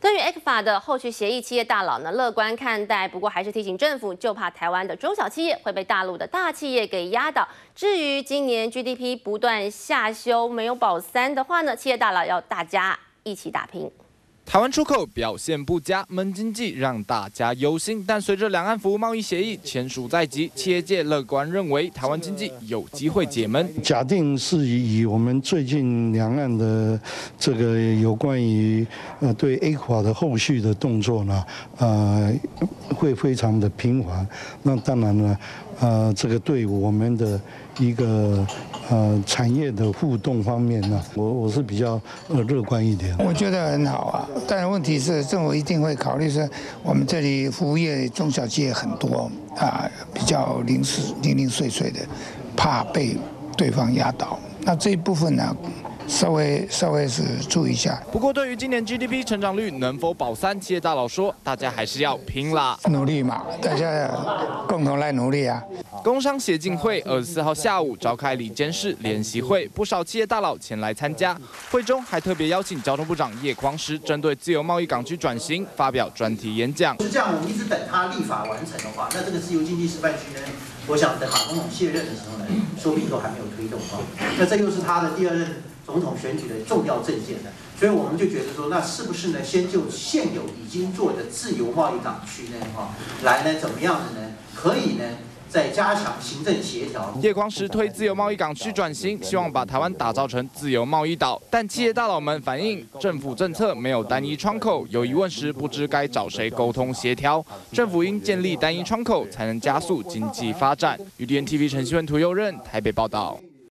对于 X 法的后续协议，企业大佬呢乐观看待，不过还是提醒政府，就怕台湾的中小企业会被大陆的大企业给压倒。至于今年 GDP 不断下修，没有保三的话呢，企业大佬要大家一起打拼。台湾出口表现不佳，闷经济让大家忧心。但随着两岸服务贸易协议签署在即，企业界乐观认为台湾经济有机会解闷。假定是以以我们最近两岸的这个有关于呃对 A 股的后续的动作呢，呃会非常的频繁。那当然了，呃这个对我们的一个。呃，产业的互动方面呢，我我是比较呃乐观一点。我觉得很好啊，但问题是政府一定会考虑说，我们这里服务业中小企业很多啊，比较零零零碎碎的，怕被对方压倒。那这一部分呢？稍微稍微是注意一下。不过，对于今年 GDP 成长率能否保三，企业大佬说，大家还是要拼啦，努力嘛，大家共同来努力啊。工商协进会二十四号下午召开里监事联席会，不少企业大佬前来参加。会中还特别邀请交通部长叶匡时，针对自由贸易港区转型发表专题演讲。是这样，我们一直等他立法完成的话，那这个自由经济示范区呢，我想等马总统卸任的时候呢，说不定都还没有推动啊。那这又是他的第二任。总统选举的重要政见的，所以我们就觉得说，那是不是呢？先就现有已经做的自由贸易港区呢，哈，来呢怎么样的呢？可以呢，再加强行政协调。叶光石推自由贸易港区转型，希望把台湾打造成自由贸易岛。但企业大佬们反映，政府政策没有单一窗口，有疑问时不知该找谁沟通协调。政府应建立单一窗口，才能加速经济发展。于 D N TV 陈希文图佑任台北报道。